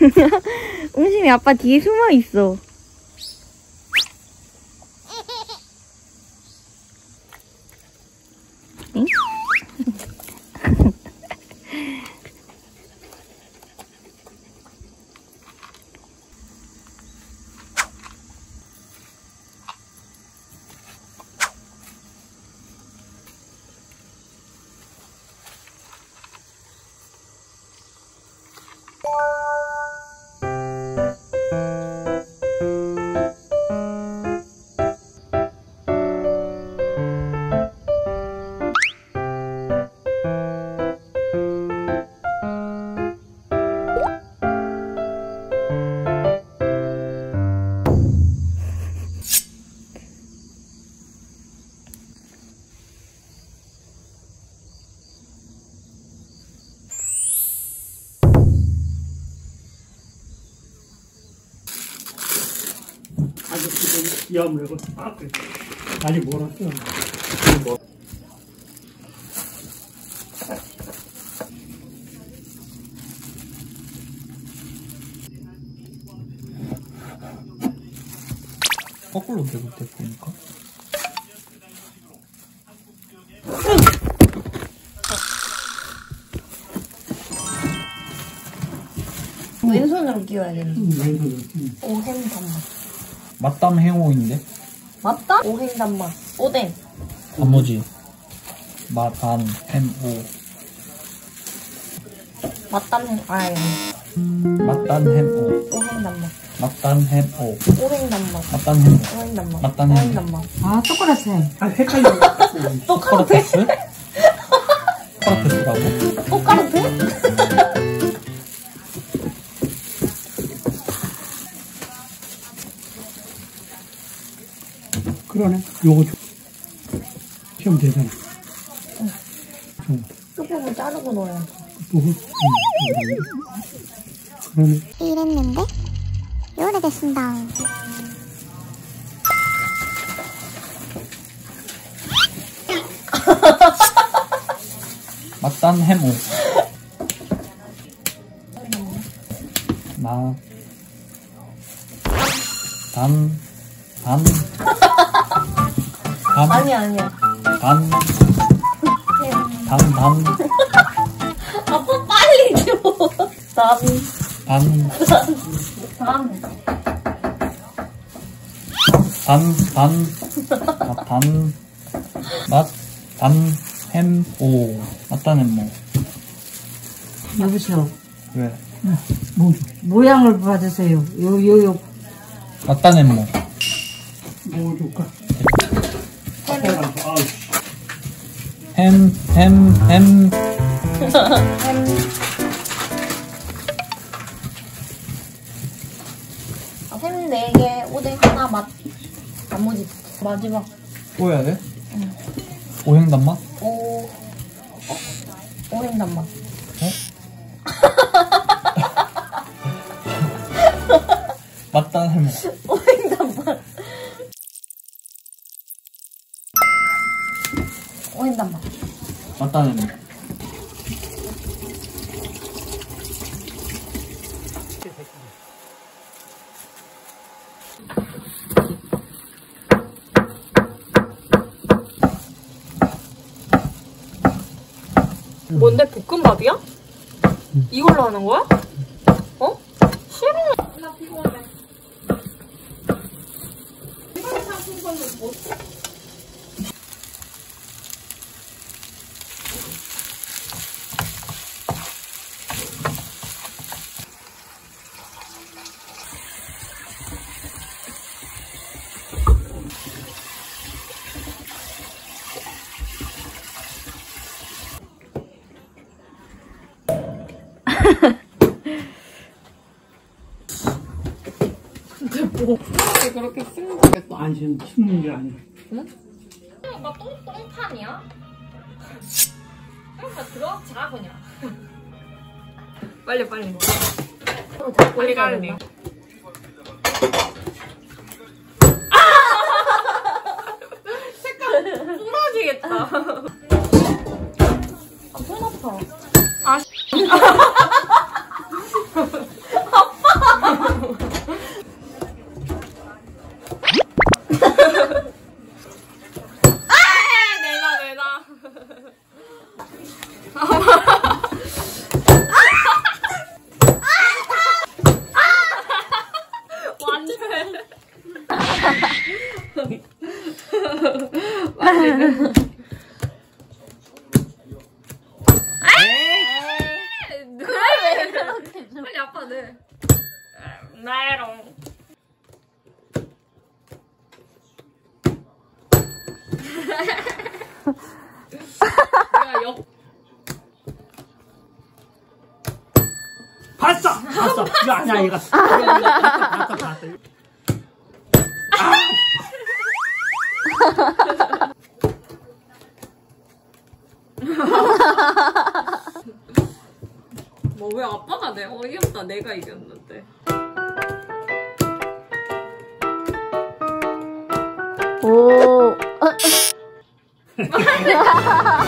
웅심이 아빠 뒤에 숨어 있어. 응? 야물고 딱. 아직 몰았어. 뭐. 거꾸로 되고 때 보니까 왼손으로 끼워야 되는. 왼손으로. 응. 오행 단 맛. 맞담 행오인데 맞다? 오행 단맛. 오뎅. 단무지 마단 햄오 맞담 행. 아, 예. 맞단 햄오 오행 단맛. 맞단 햄오 오행 단맛. 맞단 햄오 오행 단맛. 맞담 오행 햄. 단맛. 아, 똑같아. 아, 헷갈려. 소크라테스? 소크라테스라고? 요거 좀. 시험 되잖아. 좀, 끝부분 자르고 넣어야 응, 그러네. 이랬는데 오래됐습니다. 맞단 햄오 나 단, 단, 단, 아니야, 아니야. 단, 단, 단, 아빠 빨리 줘. 난, 단, 난. 단, 단, 아, 단, 맛, 단, 햄, 오, 햄, 뭐. 여보세요. 왜? 뭐, 모양을 봐주세요. 요, 요, 요. 햄, 뭐. 뭐 줄까? 아, 햄, 햄, 햄, 아, 햄 4개, 오뎅 하나, 맛. 단무지. 마지막. 또 해야 돼? 오행단 맛? 오, 어? 오행 단맛. 맞단 햄, 간단합니다. 뭔데 볶음밥이야? 응. 이걸로 하는 거야? 어? 싫어. 나 피곤해. 그렇게 심각했어. 아니, 지금 씹는 게 아니라. 오빠 똥, 똥판이야? 그러니까 들어자 그냥. 빨리 빨리. 빨리 가르니. 색깔 부러지겠다. 아, 손 아파. 아. 완전. 그래 왜 그렇게 빨리 아빠 네. 나이롱. 야, 역 봤어! 봤어! 이거 아니야, 이거. 봤어, 봤어. 뭐 왜 아빠가 내 어이없다 내가 이겼는데 오.